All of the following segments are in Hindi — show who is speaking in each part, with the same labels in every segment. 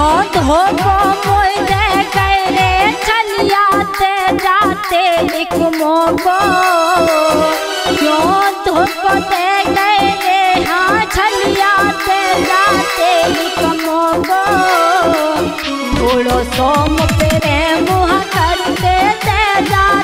Speaker 1: क्यों धोखो मोरे गए रे चलियाते जाते एक मोको। क्यों धोखो दे गए रे हाँ चलियाते जाते एक मोको। थोड़ो सोम पे मुँह करते दे जाते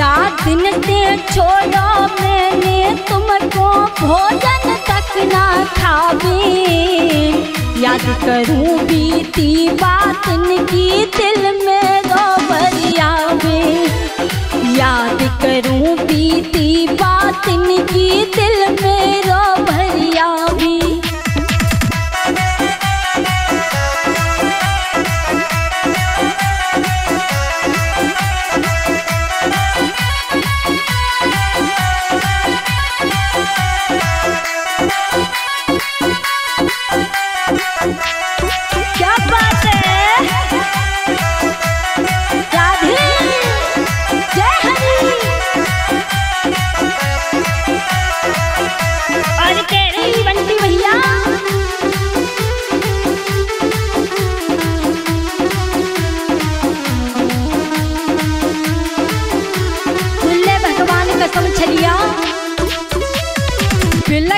Speaker 1: चार दिन दे छोड़ो मैंने तुमको भोजन तक ना खावे। याद करूँ बीती बात की दिल में रोबरिया में याद करूँ बीती बात की दिल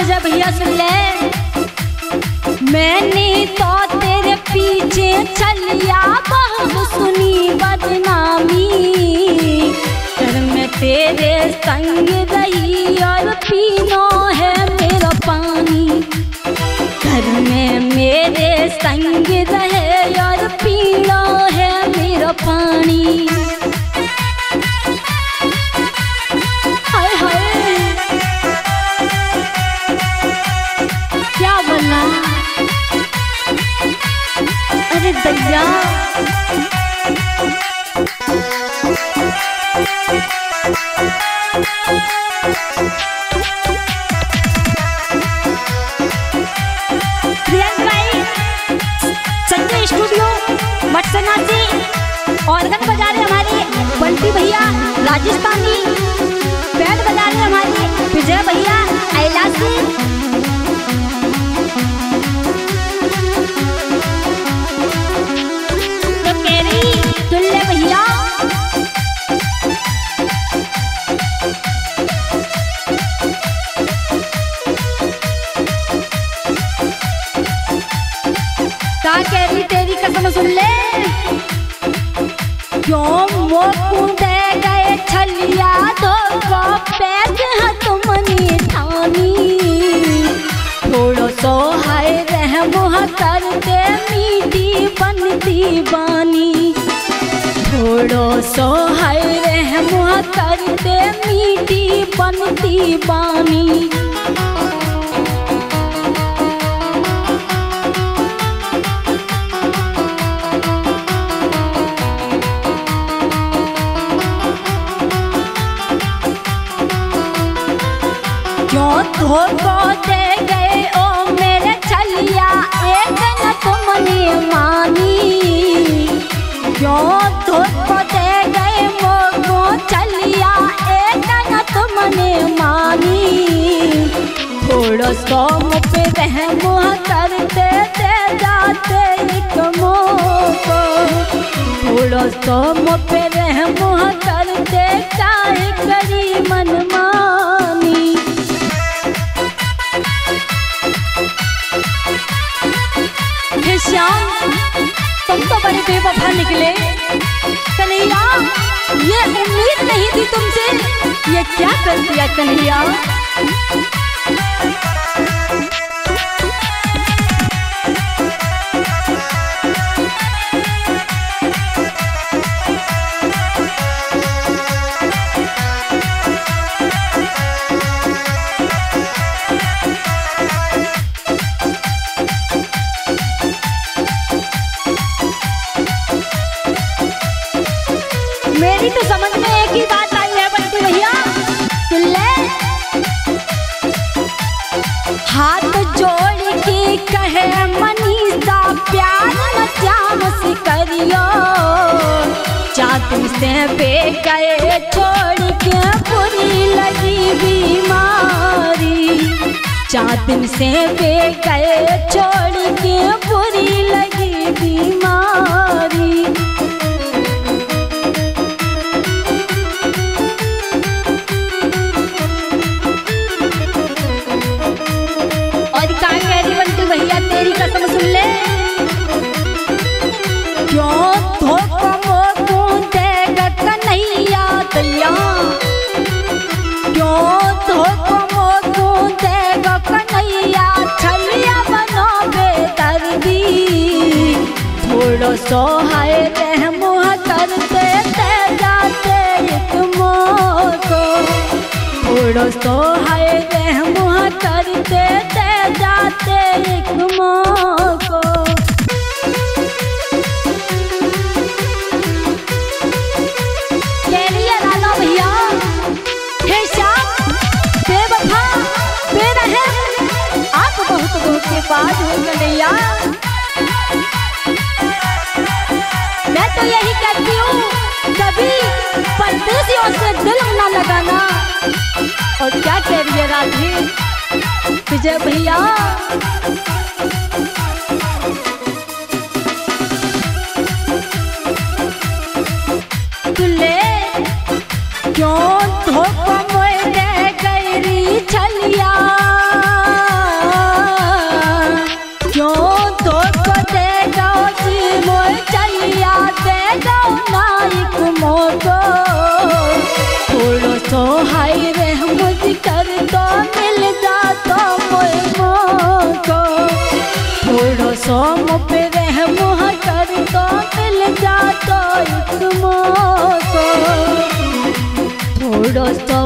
Speaker 1: विजय भैया सुन ले। मैंने तो तेरे पीछे चलिया बहुत सुनी बदनामी बंटी भैया राजस्थानी बैंड बजा रहे हमारे। विजय भैया अहिला से बानी थोड़ो सो हाय रह करते मीठी बनती बानी क्यों धोखो थोड़ा सो पे रह मुँह करते चाहे करी मनमानी। श्याम तुम तो बड़े बेवफा निकले। कन्हैया ये उम्मीद नहीं थी तुमसे। ये क्या कर दिया कन्हैया? मेरी तो समझ में एक ही बात चातुम से पे गए छोड़ के पूरी लगी बीमारी। चातन से पे गए छोड़ के पूरी लगी थोड़ो सो हाय रहम करते ते जाते एक मोको रहम करते ते जाते एक मोको हे आप बहुत धोखेबाज हो कन्हैया और क्या कह रही है राधे? विजय भैया। क्यों धोखा थोड़ो सो मुझ रे मुह मिल जा तो एक थोड़ो तो